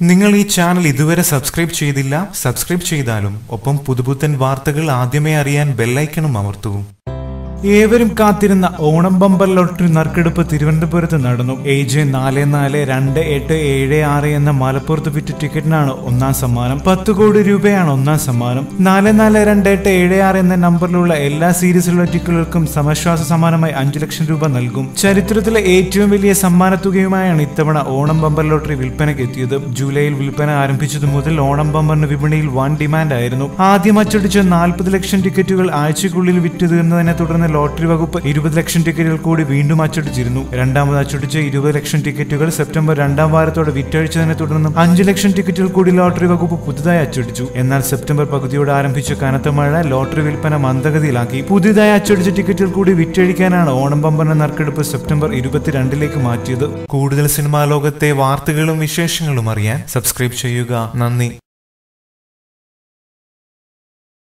നിങ്ങൾ ഈ ചാനൽ ഇതുവരെ സബ്സ്ക്രൈബ് ചെയ്തില്ല സബ്സ്ക്രൈബ് ചെയ്താലും ഒപ്പം പുതുപുത്തൻ വാർത്തകൾ ആദ്യമേ അറിയാൻ ബെല്ലൈക്കണും അമർത്തൂ. ഏവരും കാത്തിരുന്ന ഓണം ബമ്പർ ലോട്ടറി നറുക്കെടുപ്പ് തിരുവനന്തപുരത്ത് നടന്നു. എ ജെ നാല് നാല് രണ്ട് എട്ട് ഏഴ് ആറ് എന്ന മലപ്പുറത്ത് വിറ്റ ടിക്കറ്റിനാണ് ഒന്നാം സമ്മാനം. പത്ത് കോടി രൂപയാണ് ഒന്നാം സമ്മാനം. നാല് നാല് രണ്ട് എട്ട് ഏഴ് ആറ് എന്ന നമ്പറിലുള്ള എല്ലാ സീരീസിലുള്ള ടിക്കറ്റുകൾക്കും സമശ്വാസ സമ്മാനമായി അഞ്ചു ലക്ഷം രൂപ നൽകും. ചരിത്രത്തിലെ ഏറ്റവും വലിയ സമ്മാന തുകയുമായാണ് ഇത്തവണ ഓണം ബമ്പർ ലോട്ടറി വിൽപ്പനയ്ക്ക് എത്തിയത്. ജൂലൈയിൽ വിൽപ്പന ആരംഭിച്ചതു മുതൽ ഓണം ബമ്പറിന് വിപണിയിൽ വൺ ഡിമാൻഡ് ആയിരുന്നു ആദ്യം അച്ചടിച്ച നാൽപ്പത് ലക്ഷം ടിക്കറ്റുകൾ ആഴ്ചക്കുള്ളിൽ വിറ്റ് തീർന്നതിനെ തുടർന്ന് ലോട്ടറി വകുപ്പ് ഇരുപത് ലക്ഷം ടിക്കറ്റുകൾ കൂടി വീണ്ടും അച്ചടിച്ചിരുന്നു. രണ്ടാമത് അച്ചടിച്ച ഇരുപത് ലക്ഷം ടിക്കറ്റുകൾ സെപ്റ്റംബർ രണ്ടാം വാരത്തോടെ വിറ്റഴിച്ചതിനെ തുടർന്ന് അഞ്ചു ലക്ഷം ടിക്കറ്റുകൾ കൂടി ലോട്ടറി വകുപ്പ് പുതുതായി അച്ചടിച്ചു. എന്നാൽ സെപ്റ്റംബർ പകുതിയോടെ ആരംഭിച്ച കനത്ത മഴ ലോട്ടറി വിൽപ്പന മന്ദഗതിയിലാക്കി. പുതിയതായി അച്ചടിച്ച ടിക്കറ്റുകൾ കൂടി വിറ്റഴിക്കാനാണ് ഓണം പമ്പന നറുക്കെടുപ്പ് സെപ്റ്റംബർ ഇരുപത്തിരണ്ടിലേക്ക് മാറ്റിയത്. കൂടുതൽ സിനിമാ ലോകത്തെ വാർത്തകളും വിശേഷങ്ങളും അറിയാൻ സബ്സ്ക്രൈബ് ചെയ്യുക. നന്ദി.